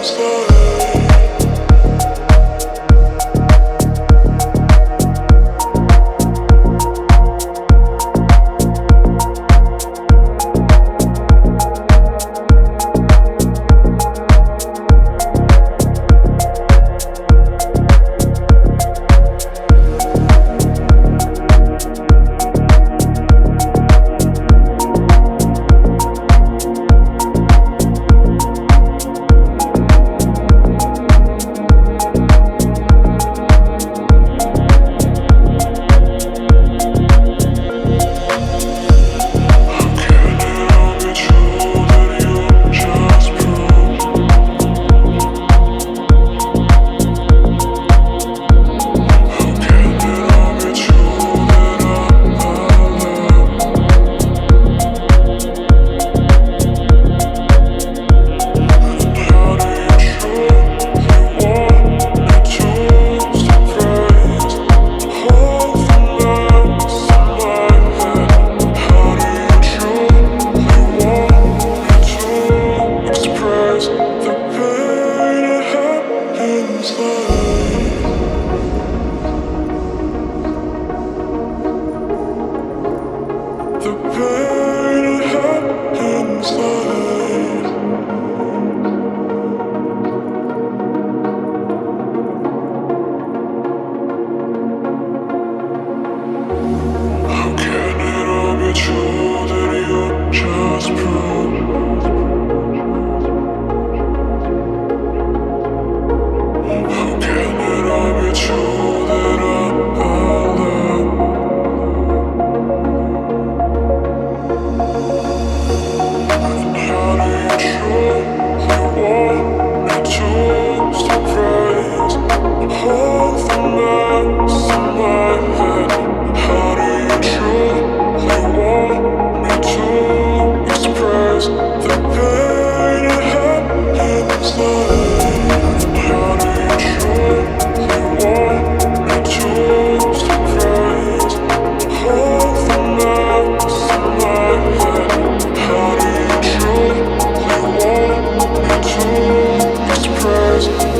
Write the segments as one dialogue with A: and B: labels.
A: have Christ.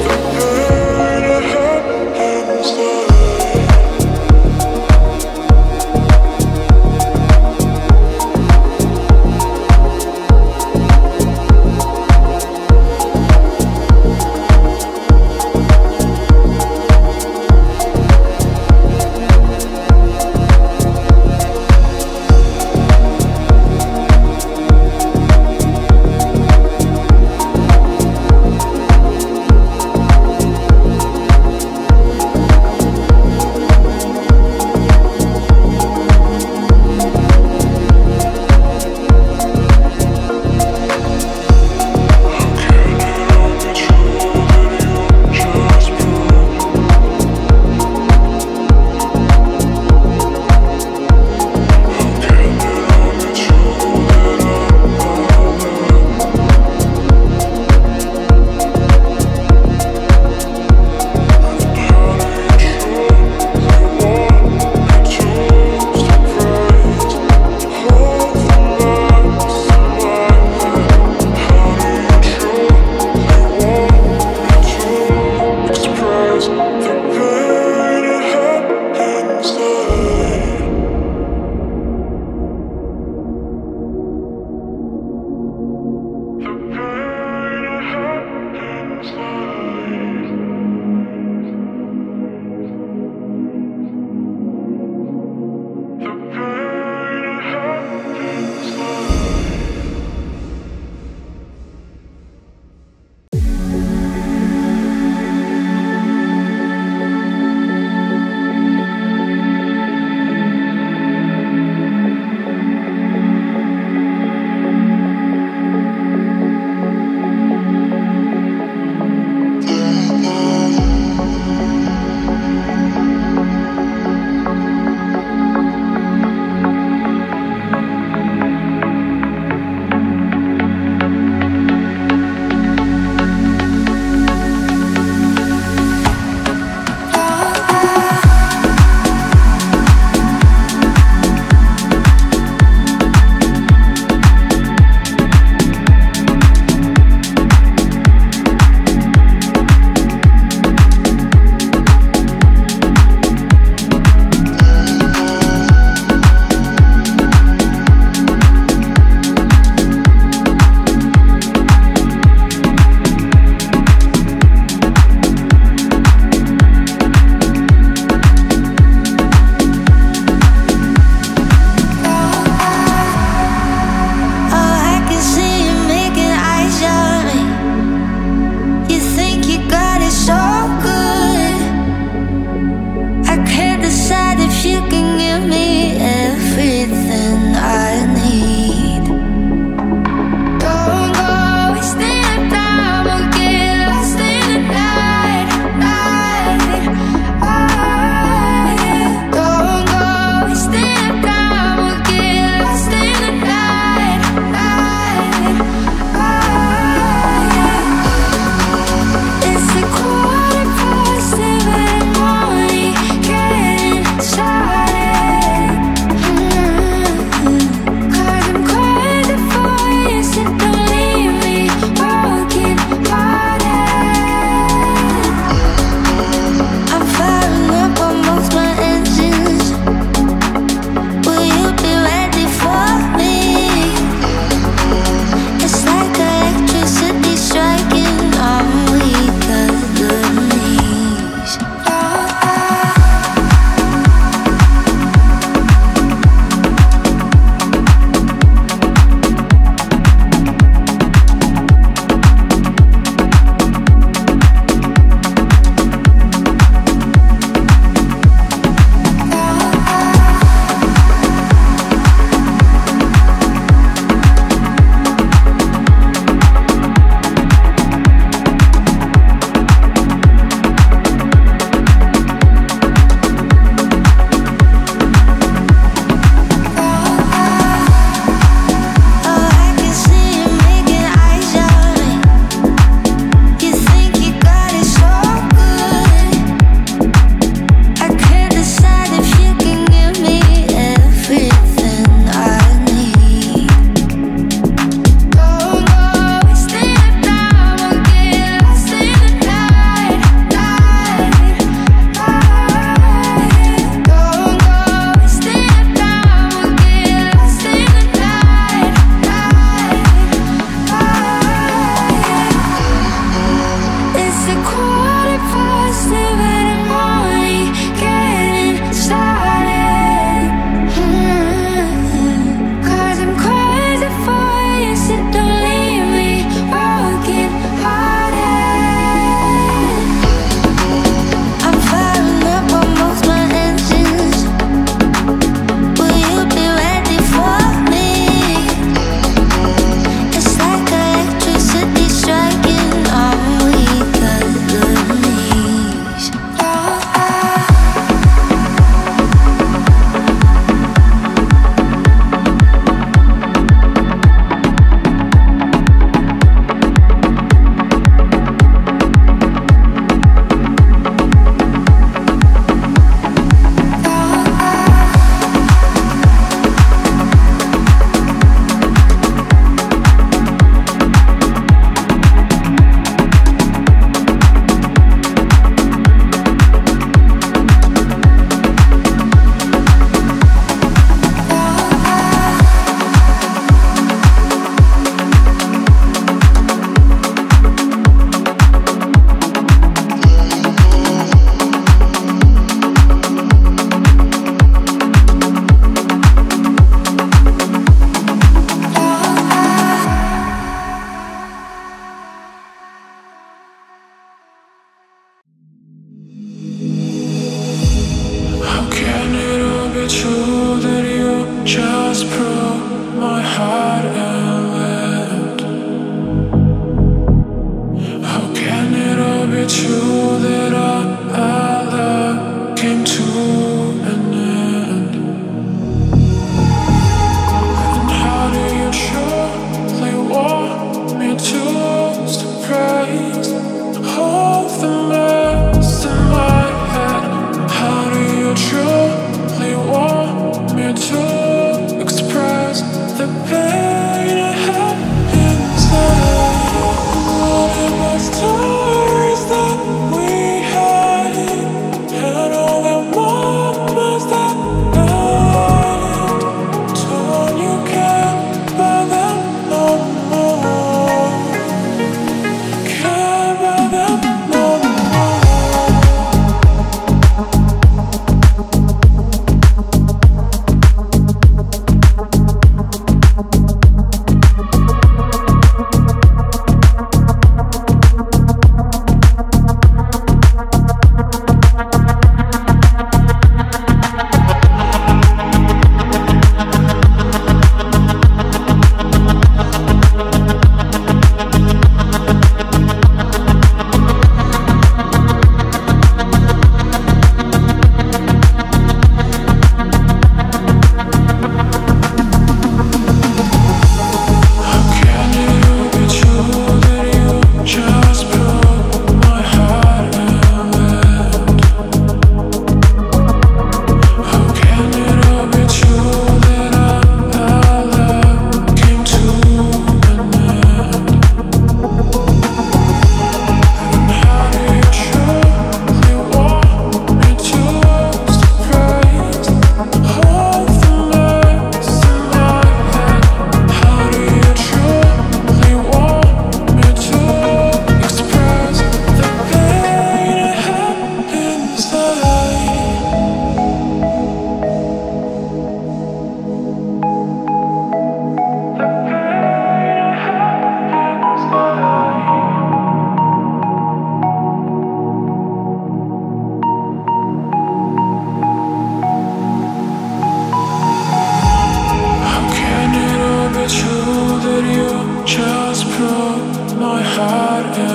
A: Broke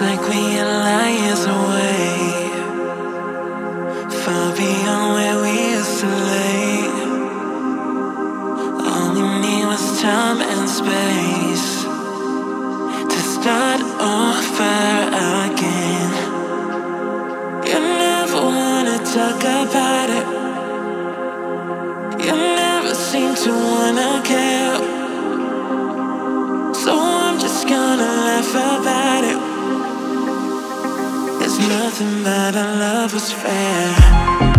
A: like we nothing that I love was fair.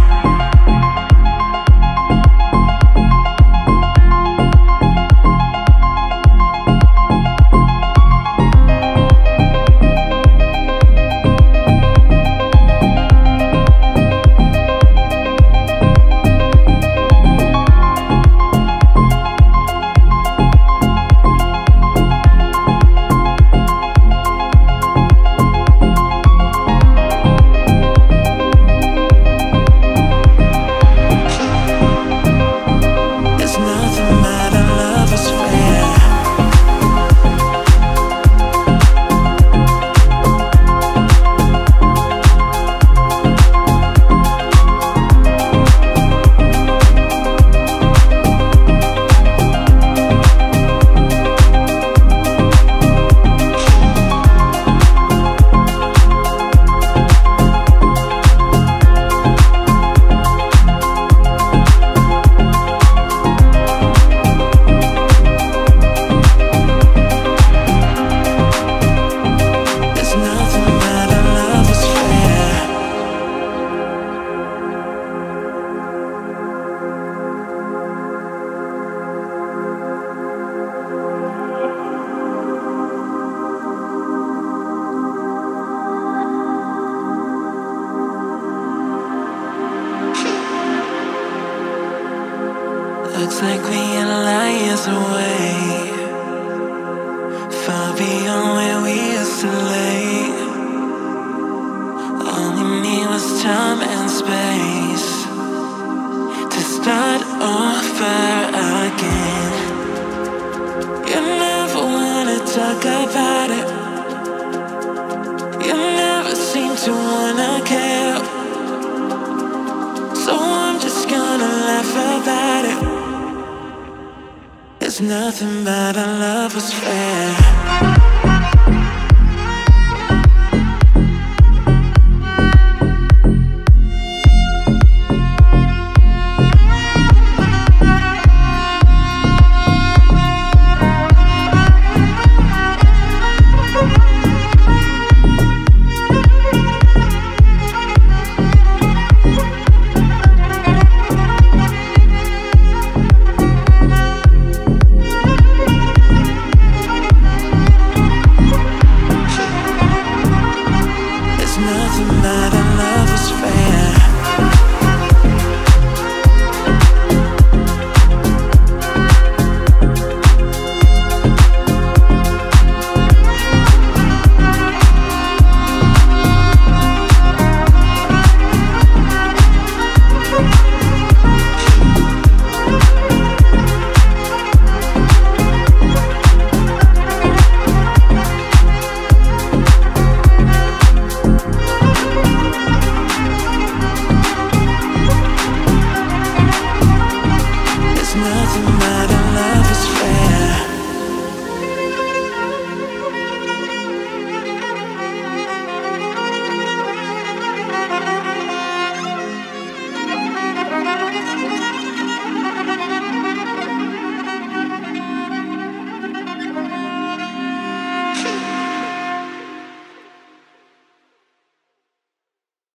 A: talk about it. You never seem to wanna care. So I'm just gonna laugh about it. It's nothing but our love was fair.